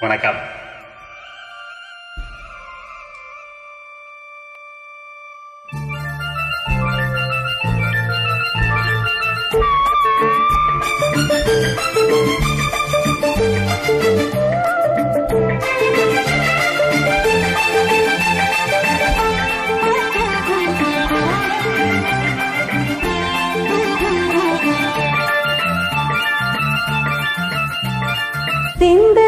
வணக்கம் சிந்து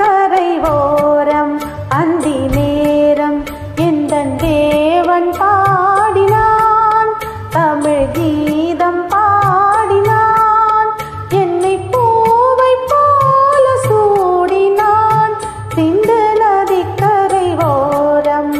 கரை ஓரம் அந்தி நேரம் எந்த தேவன் பாடினான்? தமிழ் கீதம் பாடினான். என்னை பூவை போல சூடினான். சிந்து நதிக்கரை ஓரம்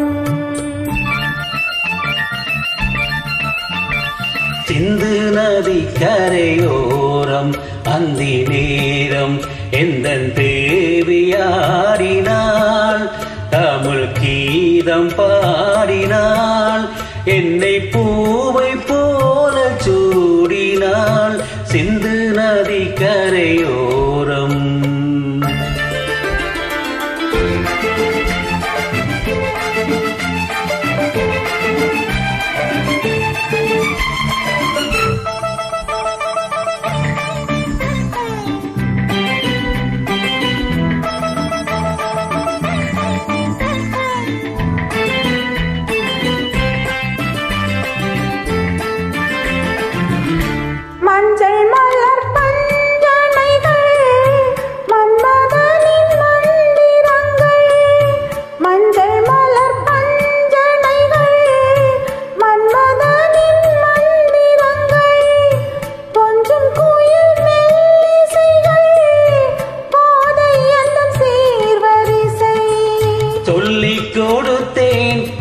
சிந்து நதி கரையோரம் அந்தி நேரம் எந்த தேவியாடினாள் தமிழ் கீதம் பாடினாள். என்னை பூ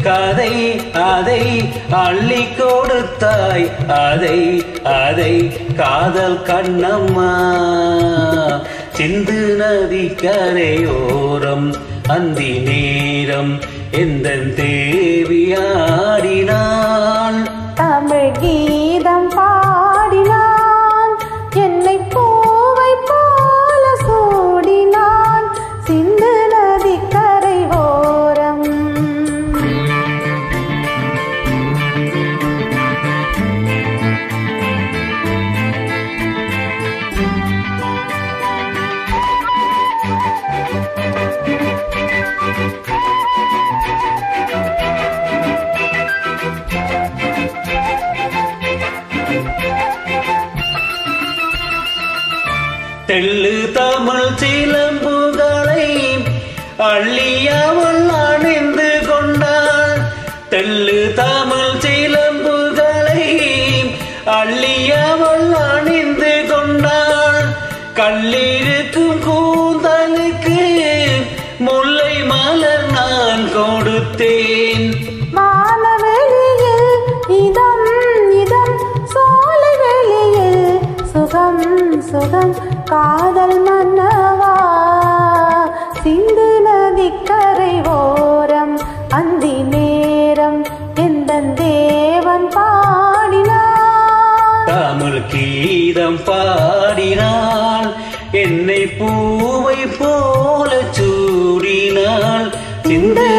கதை அதை அள்ளி கொடுத்தாய். அதை அதை காதல் கண்ணம்மா. சிந்து நதி கரையோரம் அந்தி நேரம் எந்த தேவியாடினாள் தமிழ் தெள்ளு தமிழ் சிலம்புகளை அள்ளியவள் அணிந்து கொண்டாள். தெள்ளு தமிழ் சிலம்புகளை அள்ளியவள் அணிந்து கொண்டாள். கல்லிருக்கும் கூந்தலுக்கு முல்லை மலர் நான் கொடுத்தேன். இதம் இதம் சோலை வெளியில் சுகம் சுகம் பாடினார் தமிழ் கீதம் பாடினாள் என்னை பூவை போல சூடினாள் சிந்தை